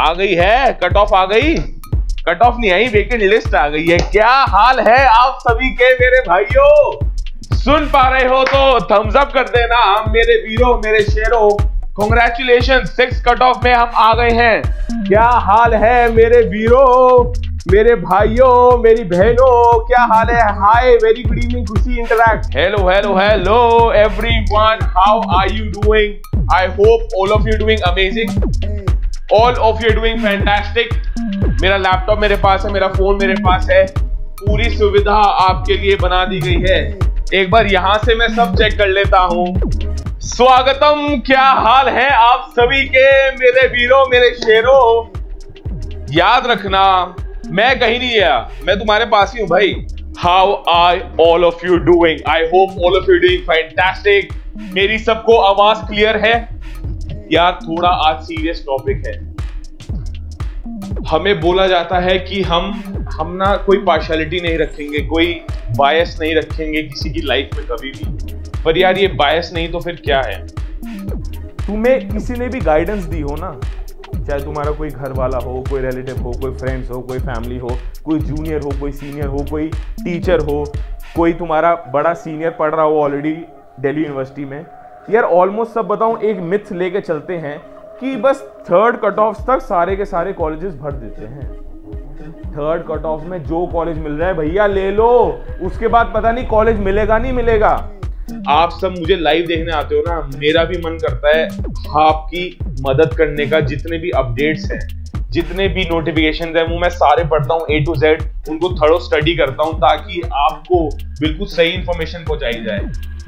आ गई है cut off आ गई। कट ऑफ़ नहीं आई वेकेंट लिस्ट आ गई है। क्या हाल है आप सभी के मेरे भाइयों? सुन पा रहे हो तो थम्स अप कर देना मेरे वीरों, मेरे शेरों। कॉन्ग्रेचुलेशन सिक्स कट ऑफ़ में हम आ गए हैं। क्या हाल है मेरे वीरों, मेरे भाइयों, मेरी बहनों? क्या हाल है? हाय वेरी गुड इवनिंग खुशी interact hello hello hello everyone how are you doing I hope all of you doing amazing all of you doing fantastic मेरा लैपटॉप मेरे पास है, मेरा फ़ोन मेरे पास है। पूरी सुविधा आपके लिए बना दी गई है। एक बार यहाँ से मैं सब चेक कर लेता हूँ। स्वागतम, क्या हाल है आप सभी के? मेरे वीरों, मेरे शेरों। याद रखना, मैं कहीं नहीं गया। मैं तुम्हारे पास ही हूँ भाई। How are all of you doing I hope all of you doing fantastic मेरी सबको आवाज़ क्लियर है। यार थोड़ा आज सीरियस टॉपिक है। हमें बोला जाता है कि हम हम ना कोई पार्शलिटी नहीं रखेंगे, कोई बायस नहीं रखेंगे किसी की लाइफ में कभी भी। पर यार ये बायस नहीं तो फिर क्या है? तुम्हें किसी ने भी गाइडेंस दी हो ना, चाहे तुम्हारा कोई घर वाला हो, कोई रिलेटिव हो, कोई फ्रेंड्स हो, कोई फैमिली हो, कोई जूनियर हो, कोई सीनियर हो, कोई टीचर हो, कोई तुम्हारा बड़ा सीनियर पढ़ रहा हो ऑलरेडी दिल्ली यूनिवर्सिटी में यार ऑलमोस्ट सब बताऊँ, एक मिथ लेके चलते हैं कि बस थर्ड कट ऑफ़ तक सारे के सारे कॉलेजेस भर देते हैं। थर्ड कट ऑफ़ में जो कॉलेज मिल रहा है, भैया ले लो। उसके बाद पता नहीं कॉलेज मिलेगा, नहीं मिलेगा। आप सब मुझे लाइव देखने आते हो ना, मेरा भी मन करता है आपकी मदद करने का, जितने भी अपडेट्स हैं, जितने भी नोटिफिकेशन है, वो मैं सारे पढ़ता हूँ ए टू जेड उनको थर्ड स्टडी करता हूँ, ताकि आपको बिल्कुल सही इंफॉर्मेशन पहुंचाई जाए।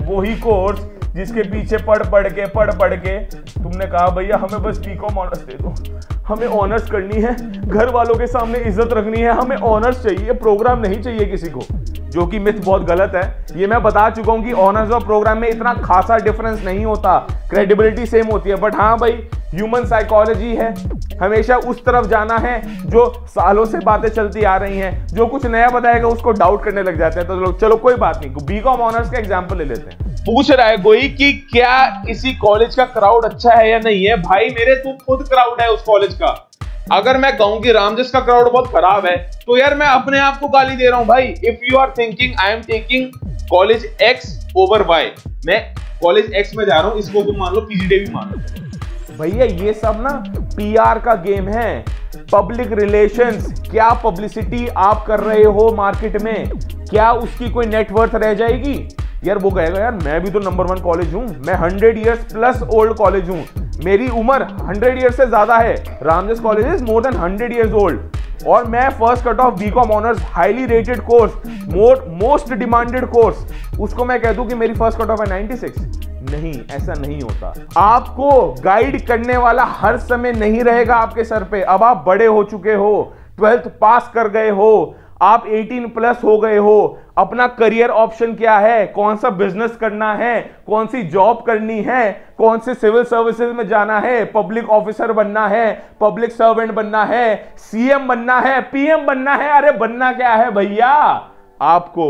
वही कोर्स जिसके पीछे पढ़ पढ़ के, पढ़ पढ़ के। तुमने कहा, भैया, हमें बस बीकॉम ऑनर्स दे दो। हमें ऑनर्स करनी है। घर वालों के सामने इज़्ज़त रखनी है। हमें ऑनर्स चाहिए। प्रोग्राम नहीं चाहिए किसी को। जो कि मिथ बहुत गलत है। ये मैं बता चुका हूँ कि ऑनर्स और प्रोग्राम में इतना खासा डिफरेंस नहीं होता। क्रेडिबिलिटी सेम होती है। बट हाँ भाई ह्यूमन साइकोलॉजी है। हमेशा उस तरफ़ जाना है जो सालों से बातें चलती आ रही हैं, जो कुछ नया बताएगा उसको डाउट करने लग जाते हैं। तो चलो चलो कोई बात नहीं बी कॉम ऑनर्स का एग्ज़ाम्पल ले लेते हैं। पूछ रहा है कोई कि क्या किसी कॉलेज का क्राउड अच्छा है या नहीं है? भाई, मेरे तू खुद क्राउड है उस कॉलेज का। अगर मैं कहूँ कि रामजस का क्राउड बहुत खराब है तो यार मैं अपने आप को गाली दे रहा हूँ। भाई if you are thinking I am taking college X over Y मैं कॉलेज एक्स में जा रहा हूँ, इसको तुम मान लो पीजीडे भी मान लो। भैया, ये सब ना पीआर का गेम है। पब्लिक रिलेशंस क्या पब्लिसिटी आप कर रहे हो मार्केट में? क्या उसकी कोई नेटवर्थ रह जाएगी? यार, वो कहेगा, यार, मैं भी तो नंबर वन कॉलेज हूँ। मैं hundred years plus old college हूँ। मेरी उम्र हंड्रेड ईयर्स से ज़्यादा है। Ramjas college is more than hundred years old और मैं first cut off B com honours highly rated course more most demanded course उसको मैं कह दूँ कि मेरी फ़र्स्ट कट ऑफ़ है 96 नहीं, ऐसा नहीं होता। आपको गाइड करने वाला हर समय नहीं रहेगा आपके सर पे। अब आप बड़े हो चुके हो ट्वेल्थ पास कर गए हो, आप 18 प्लस हो गए हो, अपना करियर ऑप्शन क्या है? कौन सा बिज़नेस करना है? कौन सी जॉब करनी है? कौन से सिविल सर्विसेज़ में जाना है? पब्लिक ऑफिसर बनना है पब्लिक सर्वेंट बनना है सीएम बनना है पीएम बनना है। अरे बनना क्या है भैया? आपको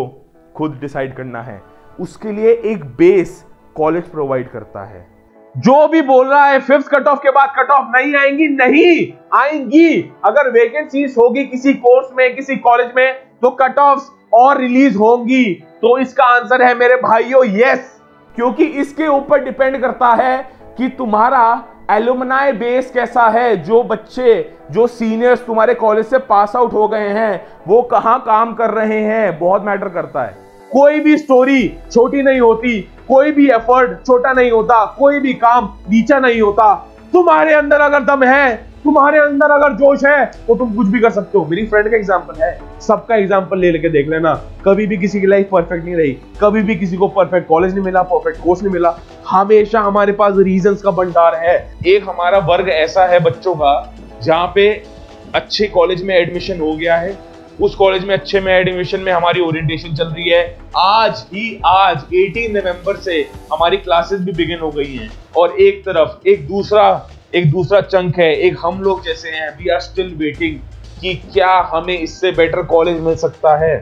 खुद डिसाइड करना है। उसके लिए एक बेस कॉलेज प्रोवाइड करता है। जो भी बोल रहा है, फिफ्थ कट ऑफ़ के बाद कट ऑफ़ नहीं आएँगी नहीं आएँगी। अगर वैकेंसीज होगी किसी कोर्स में, किसी कॉलेज में तो कट ऑफ़ और रिलीज़ होंगी। तो इसका आंसर है मेरे भाइयों यस क्योंकि इसके ऊपर डिपेंड करता है कि तुम्हारा एलुमनाई बेस कैसा है, जो बच्चे, जो सीनियर्स तुम्हारे कॉलेज से पास आउट हो गए हैं, वो कहाँ काम कर रहे हैं। बहुत मैटर करता है। कोई भी स्टोरी छोटी नहीं होती, कोई भी एफर्ट छोटा नहीं होता, कोई भी काम नीचा नहीं होता। तुम्हारे अंदर अगर दम है, तुम्हारे अंदर अगर जोश है तो तुम कुछ भी कर सकते हो। मेरी फ्रेंड का एग्ज़ाम्पल है, सबका एग्ज़ाम्पल ले लेके देख लेना। कभी भी किसी की लाइफ परफेक्ट नहीं रही, कभी भी किसी को परफेक्ट कॉलेज नहीं मिला परफेक्ट कोर्स नहीं मिला। हमेशा हमारे पास रीजन का भंडार है। एक हमारा वर्ग ऐसा है बच्चों का, जहाँ पे अच्छे कॉलेज में एडमिशन हो गया है उस कॉलेज में अच्छे में एडमिशन में हमारी ओरिएंटेशन चल रही है। आज ही, आज 18 नवंबर से हमारी क्लासेस भी बिगिन हो गई हैं। और एक तरफ़, एक दूसरा एक दूसरा चंक है, एक हम लोग जैसे हैं वी आर स्टिल वेटिंग कि क्या हमें इससे बेटर कॉलेज मिल सकता है।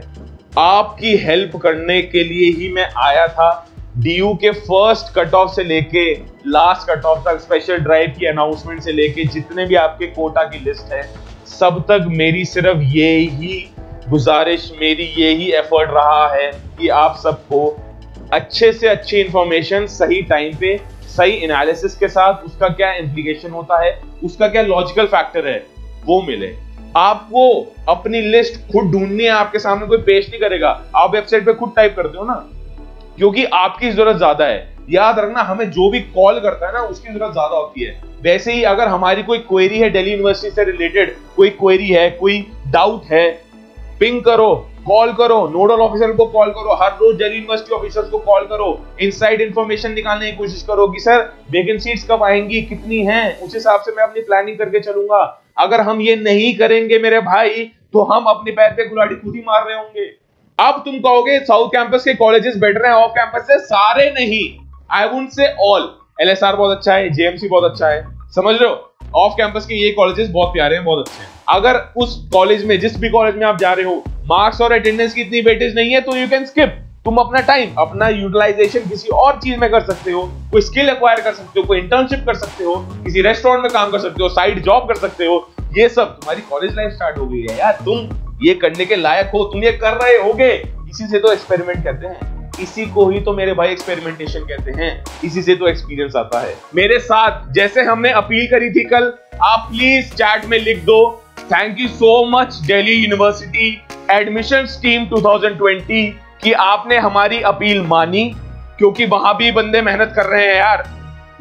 आपकी हेल्प करने के लिए ही मैं आया था डीयू के फ़र्स्ट कट ऑफ़ से लेके लास्ट कट ऑफ़ तक स्पेशल ड्राइव की अनाउंसमेंट से लेके जितने भी आपके कोटा की लिस्ट है। सब तक मेरी सिर्फ़ ये ही गुजारिश, मेरी ये ही एफर्ट रहा है कि आप सबको अच्छे से अच्छी इंफॉर्मेशन सही टाइम पे, सही एनालिसिस के साथ उसका क्या इंप्लीकेशन होता है, उसका क्या लॉजिकल फैक्टर है, वो मिले। आपको अपनी लिस्ट खुद ढूंढनी है, आपके सामने कोई पेश नहीं करेगा। आप वेबसाइट पे खुद टाइप करते हो ना, क्योंकि आपकी ज़रूरत ज़्यादा है। याद रखना, हमें जो भी कॉल करता है ना, उसकी ज़रूरत ज़्यादा होती है। वैसे ही अगर हमारी कोई क्वेरी है दिल्ली यूनिवर्सिटी से रिलेटेड कोई क्वेरी है, कोई डाउट है पिंग करो कॉल करो नोडल ऑफिसर को कॉल करो, हर रोज दिल्ली यूनिवर्सिटी ऑफिसर्स को कॉल करो इनसाइड इंफॉर्मेशन निकालने की कोशिश करो कि, सर वैकेंसीज कब आएँगी, कितनी हैं? उस हिसाब से मैं अपनी प्लानिंग करके चलूँगा। अगर हम ये नहीं करेंगे मेरे भाई तो हम अपने पैर पे गुलाड़ी खुद ही मार रहे होंगे। अब तुम कहोगे, साउथ कैंपस के कॉलेजेस बेटर हैं ऑफ़ कैंपस से सारे नहीं। I would say all LSR बहुत अच्छा है जेएमसी बहुत अच्छा है। समझ रहे हो? ऑफ़ कैंपस के ये कॉलेजेस बहुत प्यारे हैं, बहुत अच्छे हैं। अगर उस कॉलेज में, जिस भी कॉलेज में आप जा रहे हो मार्क्स और अटेंडेंस की इतनी वेटेज नहीं है तो यू कैन स्किप तुम अपना टाइम अपना यूटिलाइजेशन किसी और चीज़ में कर सकते हो। कोई स्किल एक्वायर कर सकते हो, कोई इंटर्नशिप कर सकते हो, किसी रेस्टोरेंट में काम कर सकते हो साइड जॉब कर सकते हो। ये सब तुम्हारी कॉलेज लाइफ स्टार्ट हो गई है। यार, तुम ये करने के लायक हो, तुम ये कर रहे होगे। इसी से तो एक्सपेरिमेंट कहते हैं। इसी को ही तो मेरे भाई एक्सपेरिमेंटेशन कहते हैं। इसी से तो एक्सपीरियंस आता है। मेरे साथ, जैसे हमने अपील करी थी कल, आप प्लीज़ चैट में लिख दो। Thank you so much Delhi university admission team 2020 कि आपने हमारी अपील मानी, क्योंकि वहाँ भी बंदे मेहनत कर रहे हैं यार।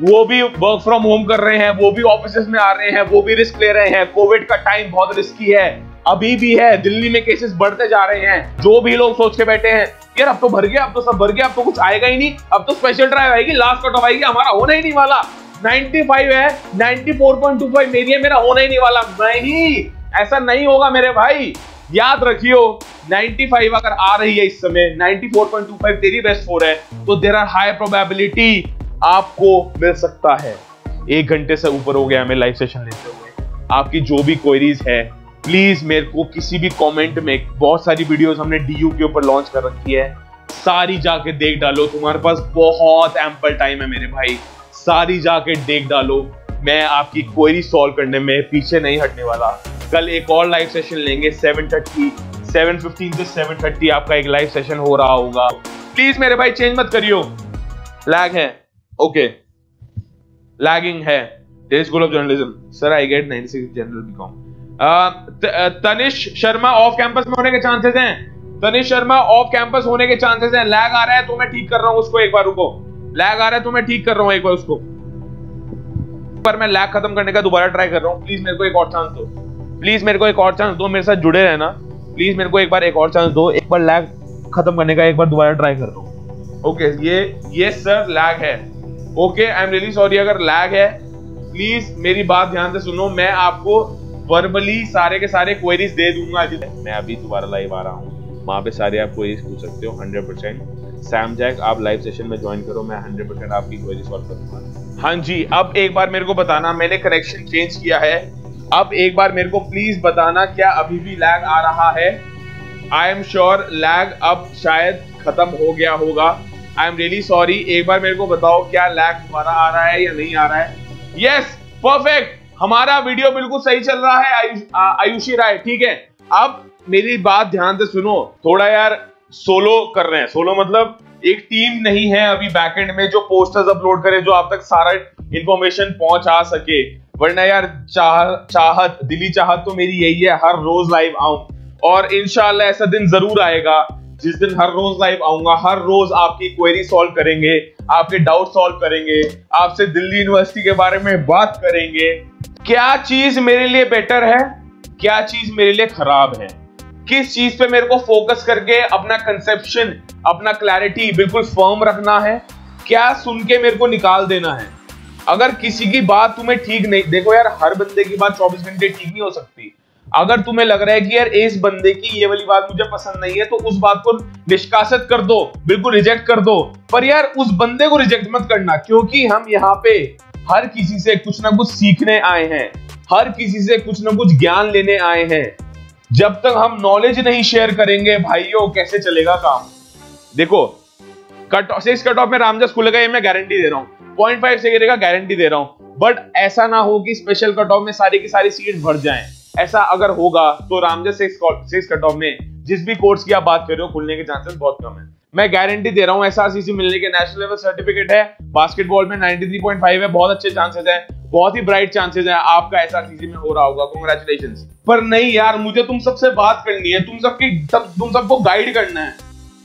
वो भी वर्क फ्रॉम होम कर रहे हैं, वो भी ऑफ़िस में आ रहे हैं, वो भी रिस्क ले रहे हैं। कोविड का टाइम बहुत रिस्की है। अभी भी है, दिल्ली में केसेस बढ़ते जा रहे हैं, जो भी लोग सोच के बैठे हैं, यार, अब तो भर गया, अब तो सब भर गया, अब तो कुछ आएगा ही नहीं, अब तो स्पेशल ड्राइव आएगी लास्ट कट ऑफ़ आएगी, हमारा होना ही नहीं वाला। 95 है 94.25 मेरी है, मेरा होना ही नहीं वाला। नहीं, ऐसा नहीं होगा मेरे भाई। याद रखियो 95 अगर आ रही है इस समय 94.25 तेरी बेस्ट फोर है तो देर आर हाई प्रोबेबिलिटी आपको मिल सकता है। एक घंटे से ऊपर हो गया, हमें लाइव सेशन लेते हुए। आपकी जो भी क्वेरीज है प्लीज़ मेरे को किसी भी कमेंट में बहुत सारी वीडियोस हमने डीयू के ऊपर लॉन्च कर रखी है। सारी जाके देख डालो। तुम्हारे पास बहुत एम्पल टाइम है मेरे भाई। सारी जाके देख डालो। मैं आपकी क्वेरी सॉल्व करने में पीछे नहीं हटने वाला। कल एक और लाइव सेशन लेंगे 7:30 7:15 से 7:30 आपका एक लाइव सेशन हो रहा होगा। प्लीज़ मेरे भाई चेंज मत करियो। लैग है। ओके लैगिंग है। Journalism sir I get 96 general B com Tanish Sharma off campus में होने के चांसेस हैं। तनिष शर्मा ऑफ़ कैंपस होने के चांसेस हैं। लैग आ रहा है तो मैं ठीक कर रहा हूँ उसको एक बार, रुको। लैग आ रहा है तो मैं ठीक कर रहा हूँ एक बार उसको। पर मैं लैग खत्म करने का दोबारा ट्राई कर रहा हूँ। प्लीज़ मेरे को एक और चांस दो। प्लीज़ मेरे को एक और चांस दो, मेरे साथ जुड़े रहना। प्लीज़ मेरे को एक बार, एक और चांस दो। एक बार लैग खत्म करने का एक बार दोबारा ट्राई कर दो ओके ये ये सर लैग है। Okay I am really sorry अगर लैग है प्लीज़ मेरी बात ध्यान से सुनो। मैं आपको वर्बली सारे के सारे क्वेरीज दे दूँगा मैं अभी दोबारा लाइव आ रहा हूँ। वहाँ पे सारे आप क्वेरीज पूछ सकते हो हंड्रेड परसेंट सैम जैक आप लाइव सेशन में ज्वाइन करो, मैं हंड्रेड परसेंट आपकी क्वेरी सॉल्व करूँगा। हाँ जी, अब एक बार मेरे को बताना, मैंने कनेक्शन चेंज किया है। अब एक बार मेरे को प्लीज़ बताना, क्या अभी भी लैग आ रहा है? आई एम श्योर लैग अब शायद खत्म हो गया होगा। आई एम रियली सॉरी एक बार मेरे को बताओ, क्या लैग दोबारा आ रहा है या नहीं आ रहा है? यस परफेक्ट हमारा वीडियो बिल्कुल सही चल रहा है आयुषी राय, ठीक है? अब मेरी बात ध्यान से सुनो, थोड़ा यार सोलो कर रहे हैं। सोलो मतलब एक टीम नहीं है अभी बैकएंड में जो पोस्टर्स अपलोड करे, जो आप तक सारा इंफॉर्मेशन पहुँचा सके। वरना यार चाह, चाहत, दिली चाहत तो मेरी यही है, हर रोज लाइव आऊँ। और इनशाला ऐसा दिन ज़रूर आएगा, जिस दिन हर रोज लाइव आऊँगा, हर रोज आपकी क्वेरी सॉल्व करेंगे, आपके डाउट सॉल्व करेंगे, आपसे दिल्ली यूनिवर्सिटी के बारे में बात करेंगे। क्या चीज़ मेरे लिए बेटर है? क्या चीज़ मेरे लिए खराब है? किस चीज़ पे मेरे को फोकस करके अपना कंसेप्शन अपना क्लैरिटी बिल्कुल फर्म रखना है? क्या सुन के मेरे को निकाल देना है? अगर किसी की बात तुम्हें ठीक नहीं, देखो यार, हर बंदे की बात 24 घंटे ठीक नहीं हो सकती। अगर तुम्हें लग रहा है कि यार इस बंदे की ये वाली बात मुझे पसंद नहीं है तो उस बात को निष्कासित कर दो, बिल्कुल रिजेक्ट कर दो। पर यार, उस बंदे को रिजेक्ट मत करना, क्योंकि हम यहाँ पे हर किसी से कुछ ना कुछ सीखने आए हैं। हर किसी से कुछ ना कुछ ज्ञान लेने आए हैं। जब तक हम नॉलेज नहीं शेयर करेंगे, भाइयों, कैसे चलेगा काम? देखो कट सिक्स कट ऑफ़ में रामजस खुलेगा ये मैं गारंटी दे रहा हूँ। पॉइंट फाइव से गिरेगा गारंटी दे रहा हूँ। बट ऐसा ना हो कि स्पेशल कट ऑफ़ में सारी की सारी सीट भर जाए। ऐसा अगर होगा तो सिक्स सिक्स कट ऑफ़ में जिस भी कोर्स की आप बात कर रहे हो, खुलने के चांसेस बहुत कम है। मैं गारंटी दे रहा हूँ एसआरसीसी मिलने के नेशनल लेवल सर्टिफिकेट है। बास्केटबॉल में 93.5 है, बहुत अच्छे चांसेस है, बहुत ही ब्राइट चांसेस है, आपका एसआरसीसी में हो रहा होगा कॉन्ग्रेचुलेशन पर नहीं यार, मुझे तुम सबसे बात करनी है, तुम सबकी तुम सबको गाइड करना है।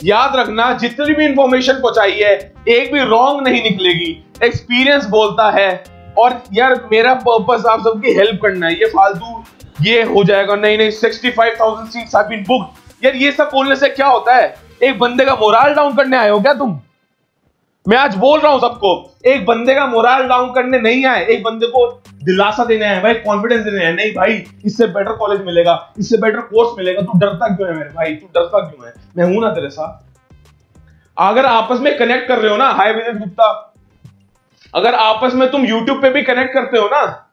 याद रखना, जितनी भी इंफॉर्मेशन पहुंचाई है एक भी रॉन्ग नहीं निकलेगी। एक्सपीरियंस बोलता है। और यार, मेरा पर्पस आप सबकी हेल्प करना है। ये फालतू, ये हो जाएगा। नहीं नहीं sixty five thousand seats booked यार, ये सब बोलने से क्या होता है? एक बंदे का मोराल डाउन करने आए हो क्या तुम? मैं आज बोल रहा हूँ सबको, एक बंदे का मोराल डाउन करने नहीं आए, एक बंदे को दिलासा देने आए, भाई कॉन्फिडेंस देने आए, नहीं भाई, इससे बेटर कॉलेज मिलेगा, इससे बेटर कोर्स मिलेगा, तू डरता क्यों है मेरे भाई? तू डरता क्यों है? मैं हूँ ना तेरे साथ। अगर आपस में कनेक्ट कर रहे हो ना हाई विजय गुप्ता, अगर आपस में तुम यूट्यूब पे भी कनेक्ट करते हो ना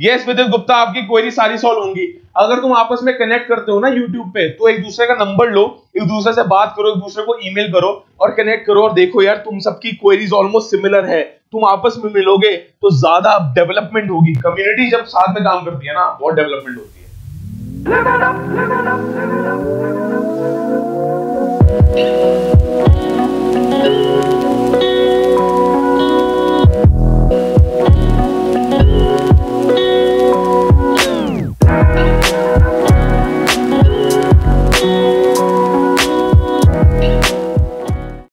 यस विदित गुप्ता आपकी क्वेरी सारी सॉल्व होंगी। अगर तुम आपस में कनेक्ट करते हो ना यूट्यूब पे तो एक दूसरे का नंबर लो, एक दूसरे से बात करो, एक दूसरे को ईमेल करो और कनेक्ट करो और देखो यार, तुम सबकी क्वेरीज ऑलमोस्ट सिमिलर है। तुम आपस में मिलोगे तो ज़्यादा डेवलपमेंट होगी। कम्युनिटी जब साथ में काम करती है ना, बहुत डेवलपमेंट होती है।